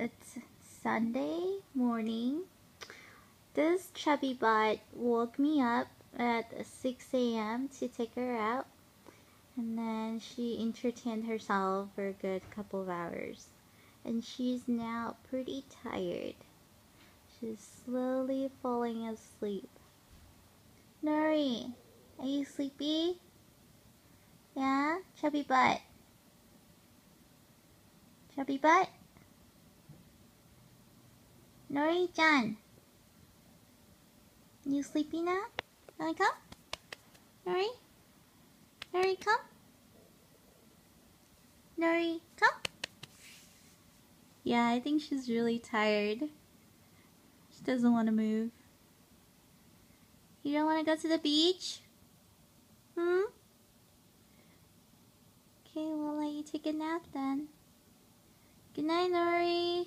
it's Sunday morning. This chubby butt woke me up at 6 a.m. to take her out, and then she entertained herself for a good couple of hours. And she's now pretty tired. She's slowly falling asleep. Nori, are you sleepy? Yeah? Chubby butt. Chubby butt? Nori-chan. You sleepy now? Wanna come? Nori? Nori, come? Nori, come? Yeah, I think she's really tired. She doesn't want to move. You don't want to go to the beach? Hmm? Okay, we'll let you take a nap then. Good night, Nori.